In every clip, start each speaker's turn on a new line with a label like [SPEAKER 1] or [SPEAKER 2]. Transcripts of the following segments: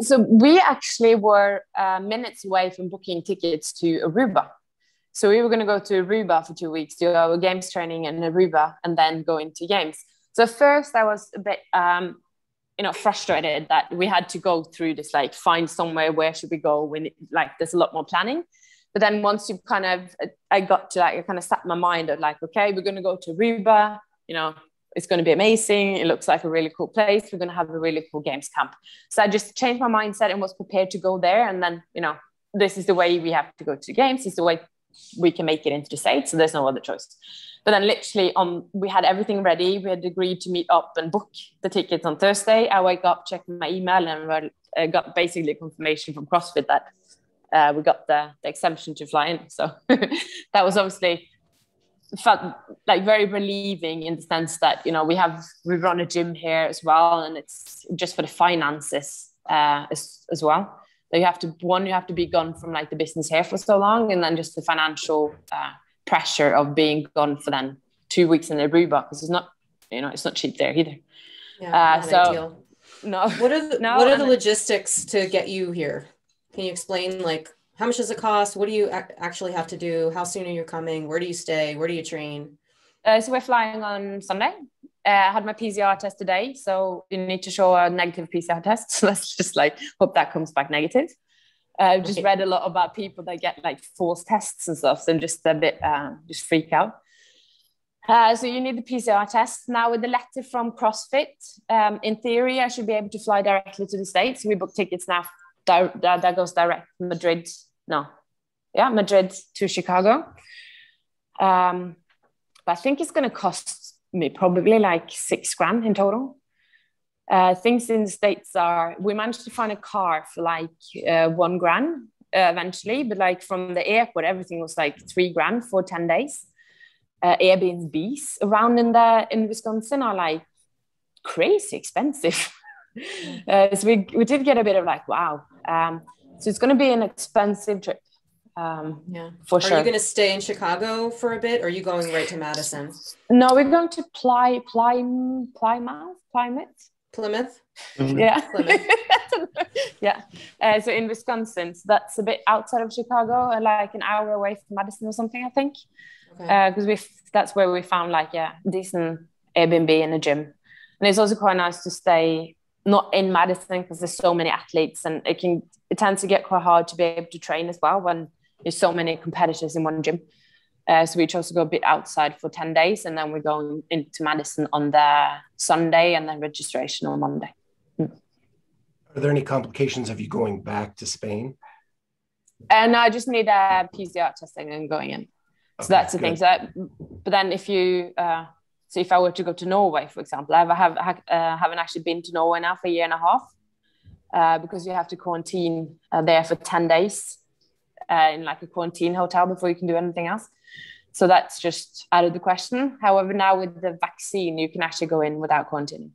[SPEAKER 1] so we actually were uh, minutes away from booking tickets to Aruba. So we were going to go to Aruba for two weeks, do our games training in Aruba, and then go into games. So first, I was a bit, um, you know, frustrated that we had to go through this, like find somewhere where should we go when, like, there's a lot more planning. But then once you kind of, I got to like, I kind of set my mind of like, okay, we're going to go to Aruba. You know, it's going to be amazing. It looks like a really cool place. We're going to have a really cool games camp. So I just changed my mindset and was prepared to go there. And then, you know, this is the way we have to go to games. This is the way we can make it into the States. So there's no other choice. But then literally on, we had everything ready. We had agreed to meet up and book the tickets on Thursday. I wake up, check my email and I got basically confirmation from CrossFit that uh, we got the, the exemption to fly in. So that was obviously felt like very relieving in the sense that you know we have we run a gym here as well and it's just for the finances uh, as, as well. That you have to one you have to be gone from like the business here for so long and then just the financial uh, pressure of being gone for then two weeks in Aruba because it's not you know it's not cheap there either. Yeah, uh, so ideal. no.
[SPEAKER 2] What are the, no, what are the logistics to get you here? Can you explain like how much does it cost? What do you ac- actually have to do? How soon are you coming? Where do you stay? Where do you train?
[SPEAKER 1] Uh, so we're flying on Sunday. Uh, I had my PCR test today, so you need to show a negative PCR test. So let's just like hope that comes back negative. Uh, I've just okay. read a lot about people that get like false tests and stuff, so I'm just a bit uh, just freak out. Uh, so you need the PCR test. Now with the letter from CrossFit, um, in theory, I should be able to fly directly to the States. We book tickets now. Di- that, that goes direct Madrid no, yeah, Madrid to Chicago. Um, but I think it's going to cost me probably like six grand in total. Uh, things in the States are, we managed to find a car for like uh, one grand uh, eventually, but like from the airport, everything was like three grand for 10 days. Uh, Airbnbs around in the in Wisconsin are like crazy expensive. uh, so we, we did get a bit of like, wow. Um, so it's going to be an expensive trip. Um,
[SPEAKER 2] yeah, for sure. Are you going to stay in Chicago for a bit, or are you going right to Madison?
[SPEAKER 1] No, we're going to Ply, Ply, Plymouth, Plymouth,
[SPEAKER 2] Plymouth.
[SPEAKER 1] Mm-hmm. Yeah, Plymouth. yeah. Uh, so in Wisconsin, so that's a bit outside of Chicago, uh, like an hour away from Madison or something, I think. Because okay. uh, we that's where we found like yeah decent Airbnb and a gym, and it's also quite nice to stay not in Madison because there's so many athletes and it can it tends to get quite hard to be able to train as well when there's so many competitors in one gym. Uh, so we chose to go a bit outside for 10 days and then we're going into Madison on the Sunday and then registration on Monday.
[SPEAKER 3] Mm. Are there any complications of you going back to Spain?
[SPEAKER 1] And uh, I just need a PCR testing and going in. So that's the good. thing. So, but then if you, uh, so if I were to go to Norway, for example, I have, have uh, haven't actually been to Norway now for a year and a half uh, because you have to quarantine uh, there for 10 days uh, in like a quarantine hotel before you can do anything else. So that's just out of the question. However, now with the vaccine, you can actually go in without quarantining.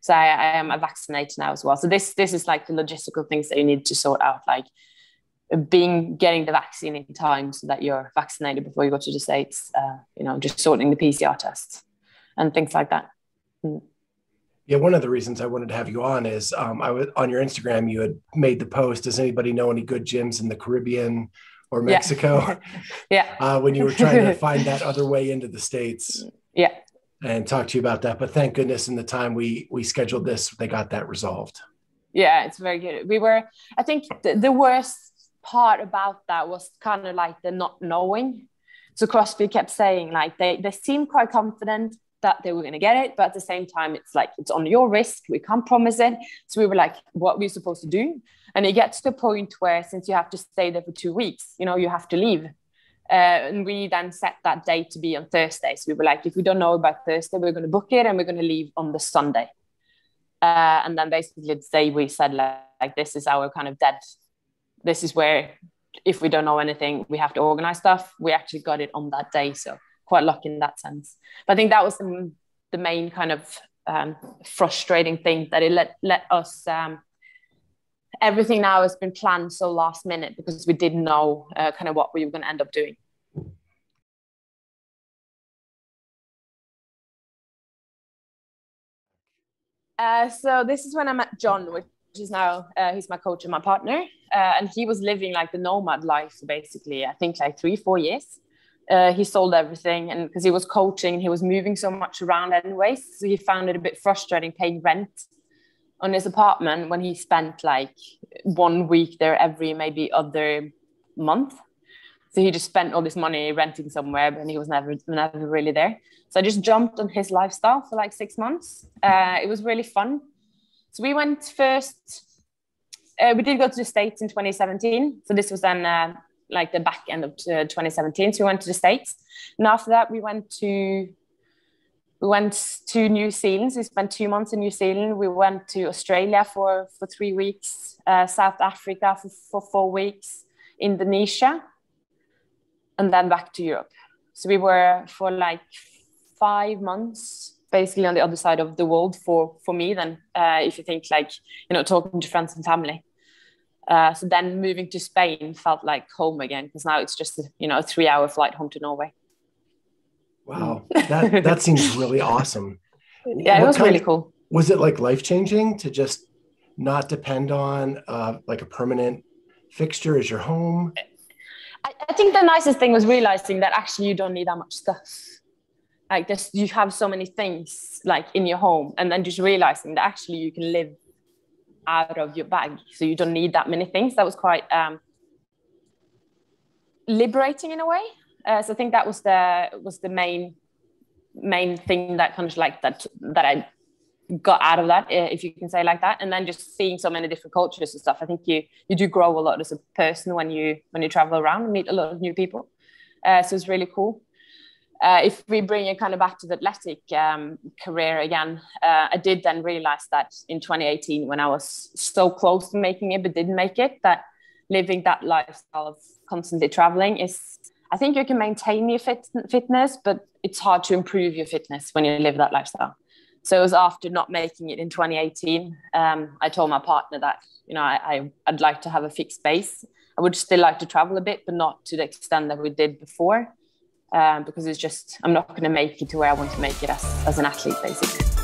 [SPEAKER 1] So I, I am vaccinated now as well. So this this is like the logistical things that you need to sort out, like being getting the vaccine in time so that you're vaccinated before you go to the states. Uh, you know, just sorting the PCR tests and things like that. Mm.
[SPEAKER 3] Yeah, one of the reasons I wanted to have you on is um, I was on your Instagram. You had made the post. Does anybody know any good gyms in the Caribbean or Mexico?
[SPEAKER 1] Yeah. yeah.
[SPEAKER 3] Uh, when you were trying to find that other way into the states.
[SPEAKER 1] Yeah.
[SPEAKER 3] And talk to you about that. But thank goodness, in the time we we scheduled this, they got that resolved.
[SPEAKER 1] Yeah, it's very good. We were. I think the, the worst part about that was kind of like the not knowing. So CrossFit kept saying like they they seemed quite confident that they were going to get it. But at the same time, it's like, it's on your risk. We can't promise it. So we were like, what are we supposed to do? And it gets to the point where since you have to stay there for two weeks, you know, you have to leave. Uh, and we then set that date to be on Thursday. So we were like, if we don't know about Thursday, we're going to book it and we're going to leave on the Sunday. Uh, and then basically the day we said like, like, this is our kind of dead, this is where if we don't know anything, we have to organize stuff. We actually got it on that day. So quite lucky in that sense. But I think that was the, the main kind of um, frustrating thing that it let let us. Um, everything now has been planned so last minute because we didn't know uh, kind of what we were going to end up doing. Uh, so this is when I met John, which is now uh, he's my coach and my partner, uh, and he was living like the nomad life basically. I think like three four years. Uh, he sold everything, and because he was coaching, he was moving so much around anyways. So he found it a bit frustrating paying rent on his apartment when he spent like one week there every maybe other month. So he just spent all this money renting somewhere, but he was never never really there. So I just jumped on his lifestyle for like six months. Uh, it was really fun. So we went first. Uh, we did go to the states in 2017. So this was then uh, like the back end of uh, 2017. So we went to the states, and after that we went to we went to New Zealand. We spent two months in New Zealand. We went to Australia for for three weeks, uh, South Africa for, for four weeks, Indonesia, and then back to Europe. So we were for like five months basically on the other side of the world for for me then uh, if you think like you know talking to friends and family uh, so then moving to spain felt like home again because now it's just a, you know a three hour flight home to norway.
[SPEAKER 3] Wow. That that seems really awesome.
[SPEAKER 1] Yeah what it was really cool.
[SPEAKER 3] was it like life changing to just not depend on uh, like a permanent fixture as your home?
[SPEAKER 1] I, I think the nicest thing was realizing that actually you don't need that much stuff. Like this you have so many things like in your home and then just realizing that actually you can live out of your bag. So you don't need that many things. That was quite um, liberating in a way. Uh, so i think that was the was the main main thing that kind of like that that i got out of that uh, if you can say like that. And then just seeing so many different cultures and stuff i think you you do grow a lot as a person when you when you travel around and meet a lot of new people. Uh, so it's really cool uh, if we bring it kind of back to the athletic um, career again, uh, I did then realize that in 2018, when I was so close to making it but didn't make it, that living that lifestyle of constantly traveling is, I think you can maintain your fit, fitness, but it's hard to improve your fitness when you live that lifestyle. So it was after not making it in 2018, um, I told my partner that you know I, I I'd like to have a fixed base. I would still like to travel a bit, but not to the extent that we did before um, because it's just I'm not going to make it to where I want to make it as, as an athlete, basically.